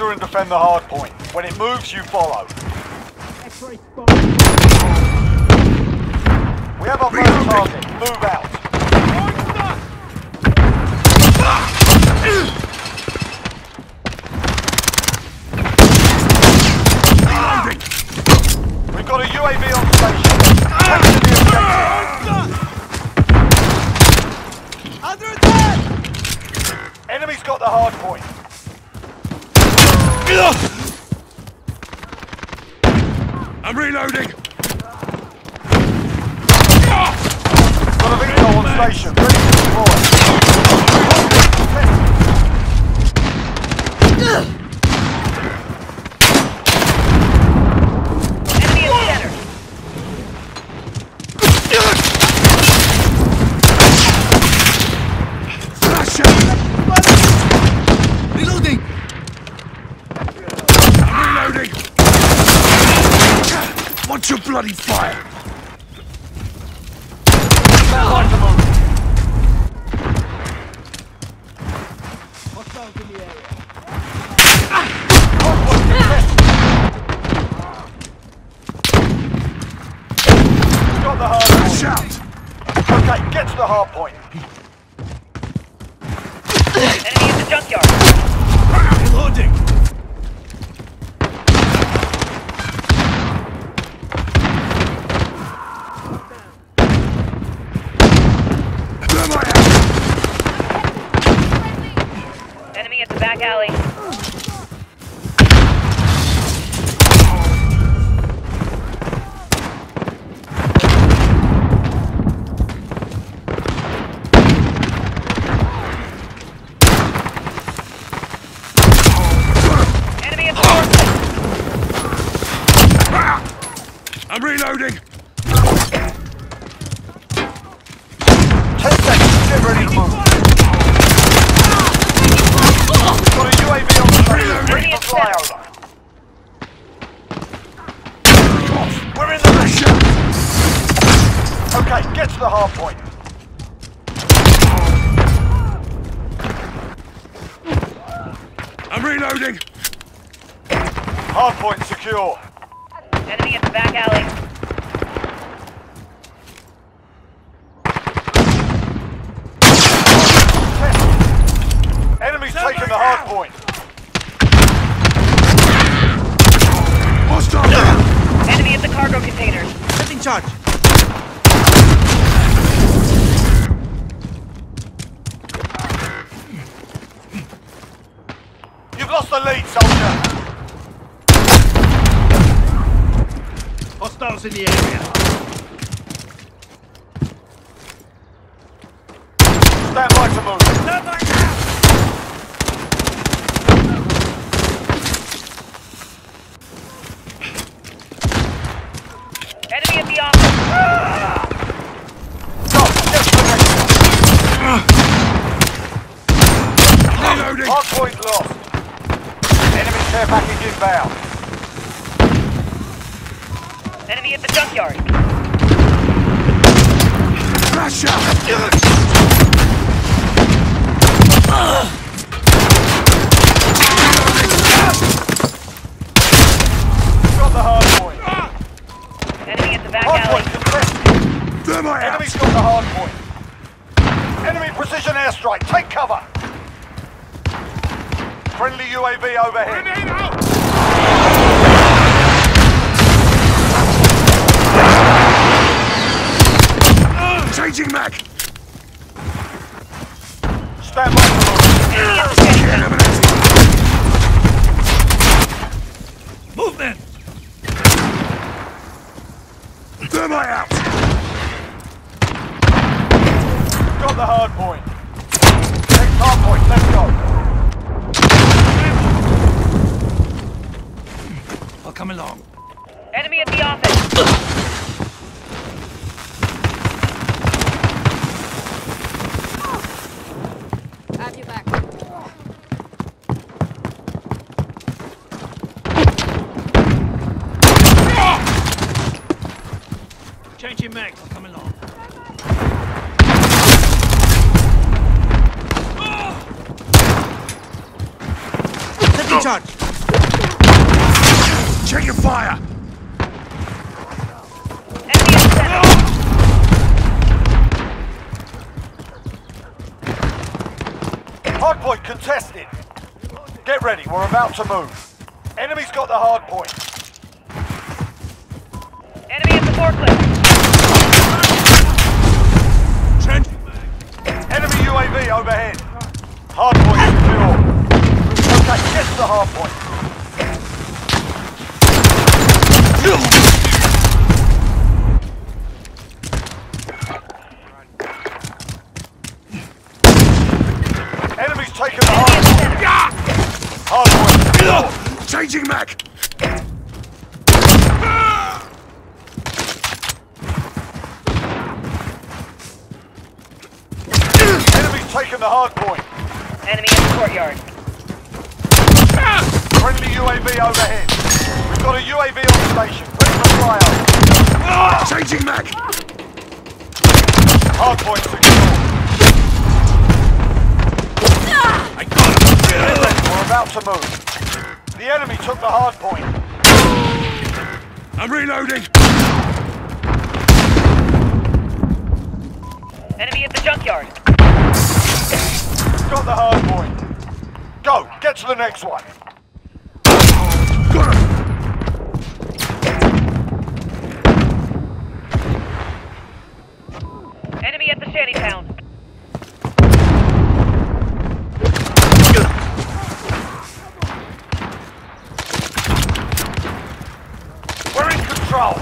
Capture and defend the hard point. When it moves, you follow. We have our first target. Move out. We've got a UAV on station. Capture the objective. Under attack! Enemy's got the hard point. I'm reloading. Got a vehicle on station. Ready to deploy. Enemy in the center. Flash out. Reloading! I'm reloading. Watch your bloody fire. Hostiles in the area. Got the hard point. out. Okay, get to the hard point. Enemy in the junkyard. Reloading! Thermite out. Enemy at the back alley. The hard point. I'm reloading. Hard point secure. Enemy at the back alley. Enemy's taking the hard point. Hostile. Enemy at the cargo containers. Setting charge. You've lost the lead, soldier. Hostiles in the area. Stand by to move. Enemy at the office. Stop. Get to the next one. Reloading. Hard point lost. Enemy care package inbound. Enemy at the junkyard. Flash out. Got the hard point. Enemy at the back Hard alley. point contested. Thermite. Enemy's got the hard point. Enemy precision airstrike. Take cover. Friendly UAV overhead. Changing mag. Stand by to move. Enemy at the jetty. Eliminating. Movement! Thermite out. Got the hard point. Next hard point. Let's go. I'll come along. Enemy at the office. Have you back. Changing mags. I'll come along. Setting Taking charge. Check your fire. Enemy at the center. Hardpoint contested. Get ready, we're about to move. Enemy's got the hard point. Enemy at the forklift. Trench. Enemy UAV overhead. Hardpoint secure. Okay, get to the hardpoint. Enemy's taken the Enemy at hardpoint. the center. Hardpoint secure. Changing mag. Enemy's taken the hardpoint. Enemy in the courtyard. Ah! Friendly UAV overhead. We've got a UAV on station. Ready for flyover. Changing mag. Hardpoint secure. I got him. We're about to move. The enemy took the hardpoint. I'm reloading. Enemy at the junkyard. Got the hardpoint. Go, get to the next one. Got him. Enemy at the shantytown. We're in control.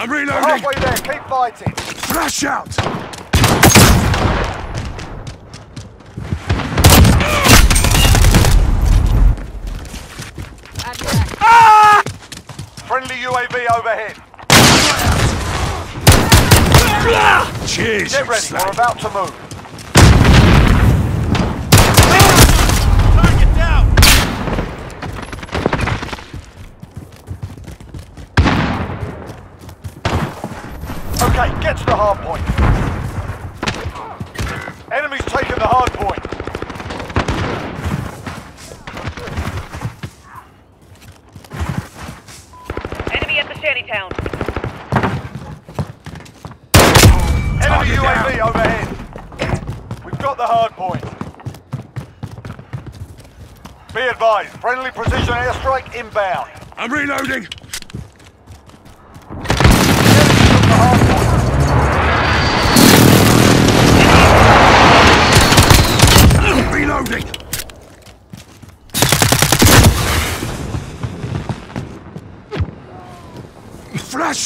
I'm We're reloading. halfway Flash out. Ah! Friendly UAV overhead. Cheers. Get ready, we're about to move. Okay, get to the hard point. Enemy's taken the hard point. Enemy at the shanty town. Enemy UAV down. overhead. We've got the hard point. Be advised, friendly precision airstrike inbound. I'm reloading.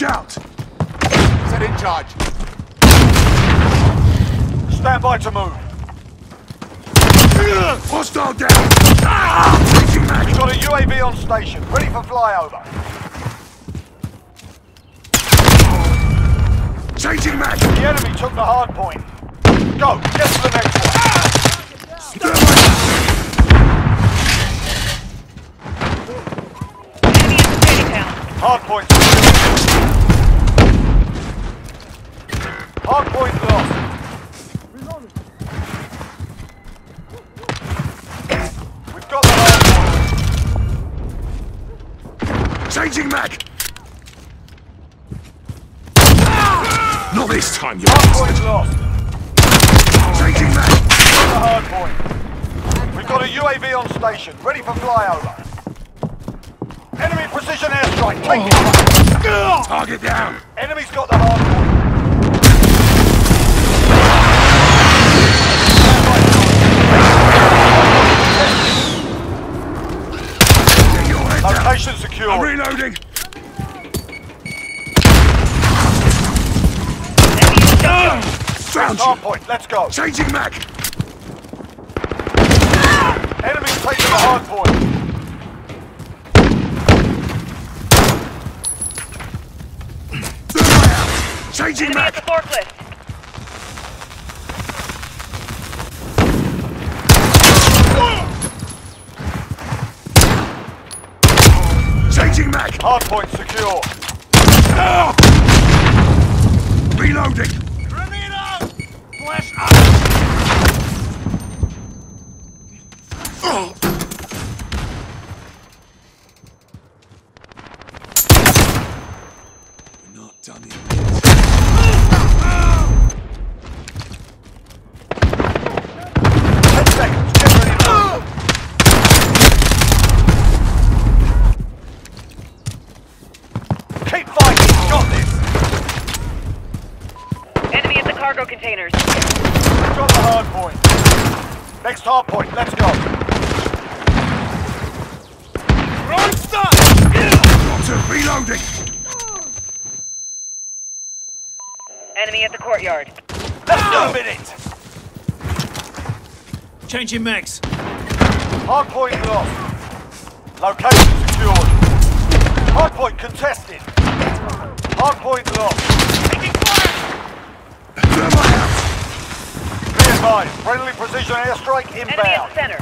Flash out. Set in charge. Stand by to move. Hostile down. Ah, changing mag. We've got a UAV on station, ready for flyover. Changing mag. The enemy took the hard point. Go, get to the next one. Enemy at the. Hard point. Changing mag. Not this time, you Hard point lost. Changing mag. The hard point. We've got a UAV on station, ready for flyover. Enemy precision airstrike. Take it. Target down. Enemy's got the hard Location secure. I'm reloading. Enemy at the junkyard. Found point. Let's go. Changing mag. Enemy's taking the hard point. Thermite out. Changing Enemy at the forklift. Hardpoint secure. Ah! Reloading! Grenade Flash out! Oh. At the cargo containers. Got the hard point. Next hard point. Let's go. Throwing stun! Doctor, reloading! Enemy at the courtyard. Let's do a minute. Changing mags. Hard point lost. Location secured. Hard point contested. Hard point lost. Thermite! Be advised. Friendly precision airstrike Enemy at the center.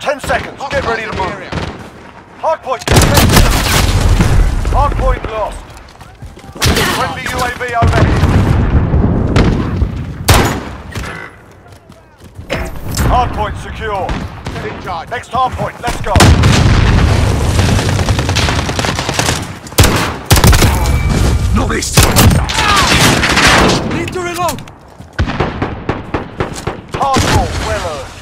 Ten seconds. Get ready to move. Hard point contested. Hard lost. Friendly UAV overhead. Hard point secure. Set in charge. Next hard point. Let's go. This time! Need to reload! Hardcore. Well earned.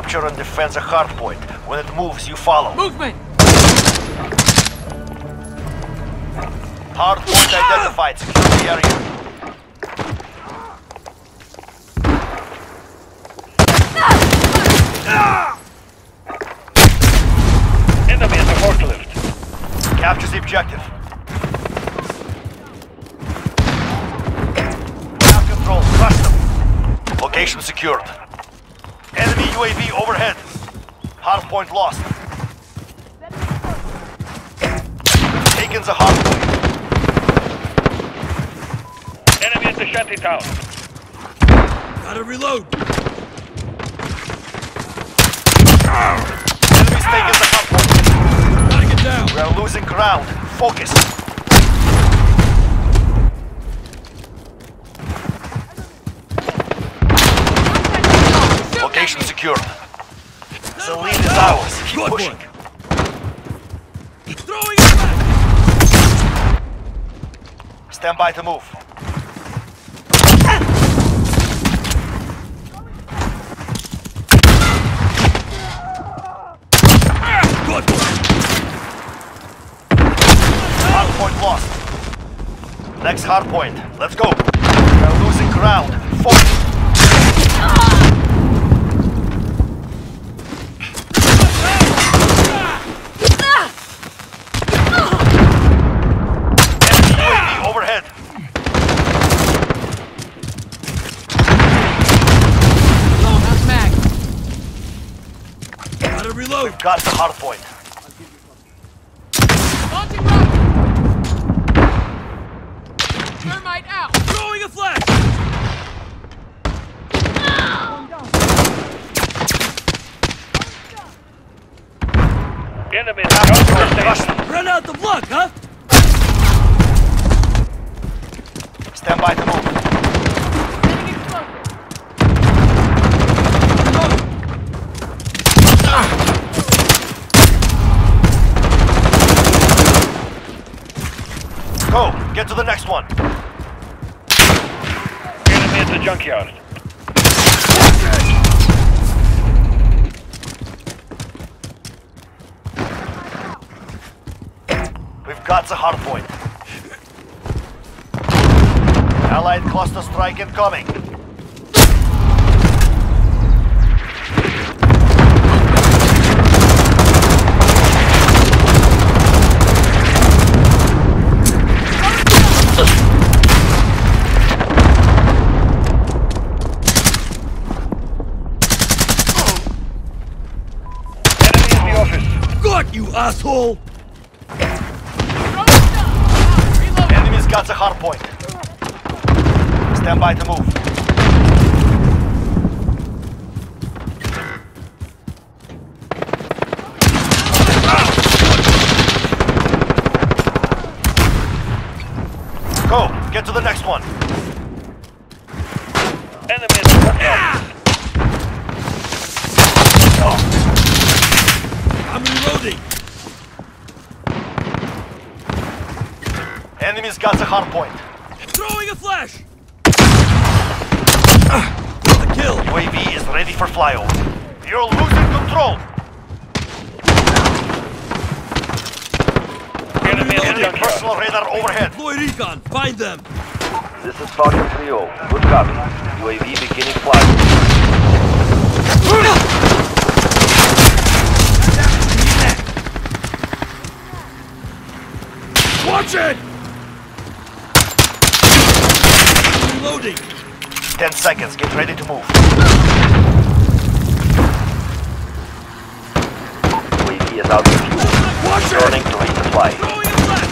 Capture and defend the hard point. When it moves, you follow. Movement! Hard point identified. Secure the area. Enemy at the forklift. Capture the objective. Ground control. Crush them. Location secured. Enemy UAV overhead. Hard point lost. Taken the hard point. Enemy at the shanty town. Gotta reload! Enemy's taken the hard point. Gotta get down! We are losing ground. Focus. Secured. The lead is ours. Keep Good pushing. Throwing it back! Stand by to move. Good one! Hard point lost. Next hard point. Let's go. We are losing ground. Focus. UAV overhead. Gotta. Got the hard point. Thermite out! Throwing a flash. Enemy at the control station. Run out the block, huh? Stand by the move. Sending explosive! Go. Get to the next one. Enemy at the junkyard. The hard point. Allied cluster strike incoming. You, asshole. Throwing stuff! Reload! Enemy's got the hard point. Stand by to move. Go. Get to the next one. Enemy at. I'm reloading. Enemy's got the hard point. Throwing a flash. Got the kill. UAV is ready for flyover. You're losing control. Enemy at the Enemy personal radar overhead. Deploy recon. Find them. This is Falcon 3-0. Good copy. UAV beginning flight. Watch it. Reloading. Ten seconds. Get ready to move. UAV is out of fuel. Returning to resupply. Throwing a flash.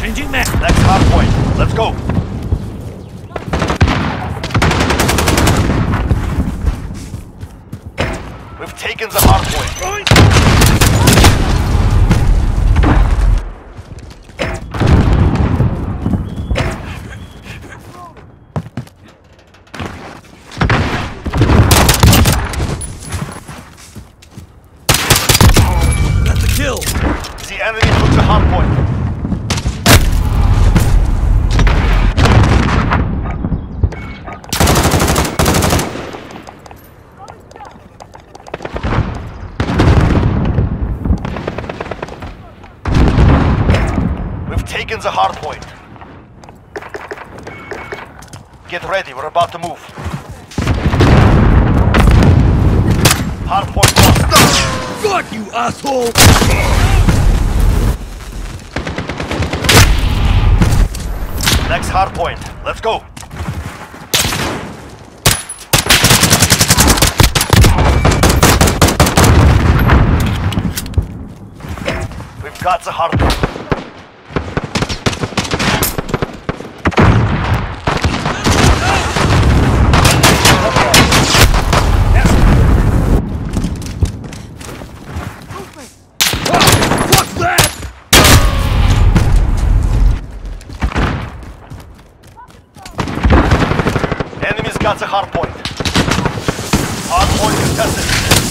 Changing map. Next hard point. Let's go. We've taken the hard point. Throwing. That's a kill. The enemy took the hard point. We've taken the hard point. Get ready, we're about to move. Hard point lost. Got you, asshole. Next hard point. Let's go. We've got the hard point. What's that? Enemy's got the hard point. Hard point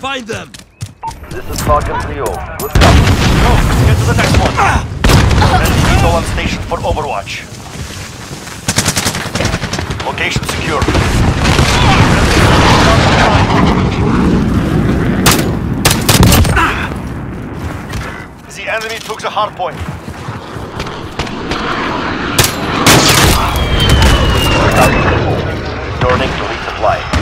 Find them! This is Falcon 3 Good job. Go, get to the next one. Ah! Enemy vehicle on station for Overwatch. Location secure. The enemy took the hard point. Turning to lead supply.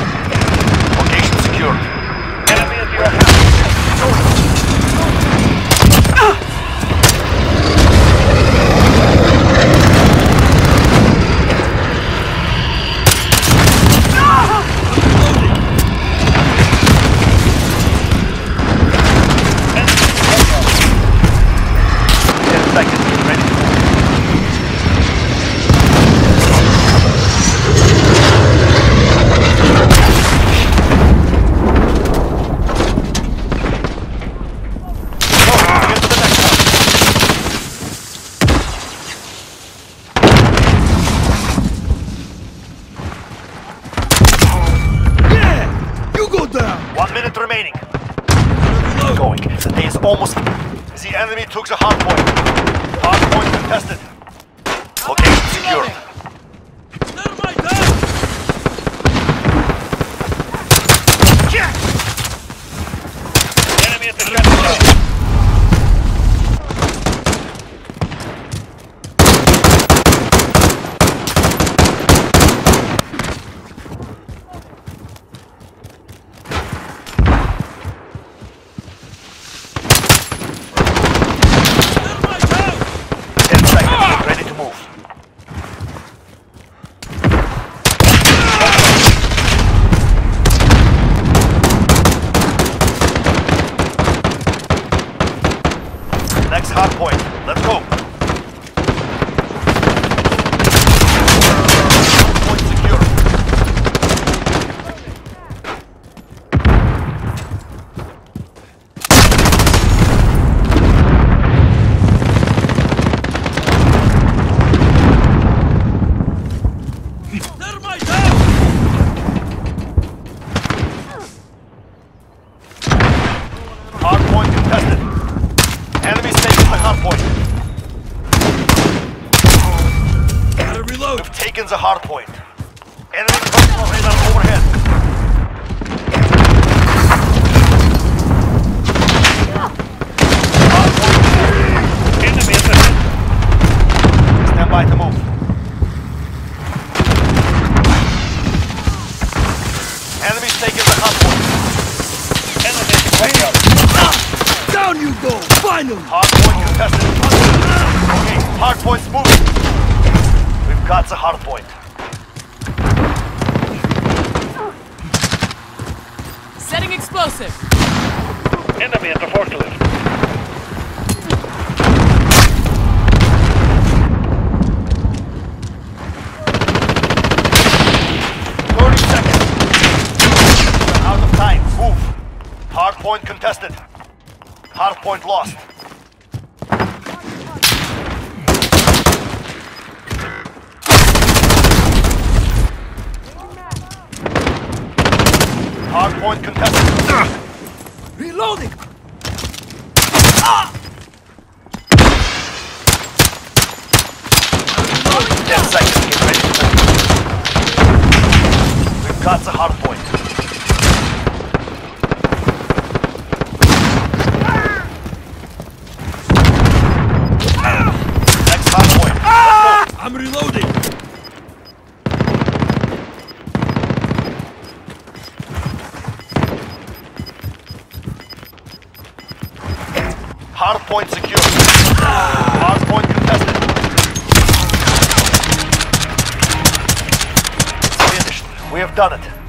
It took a hard point contested. We have done it.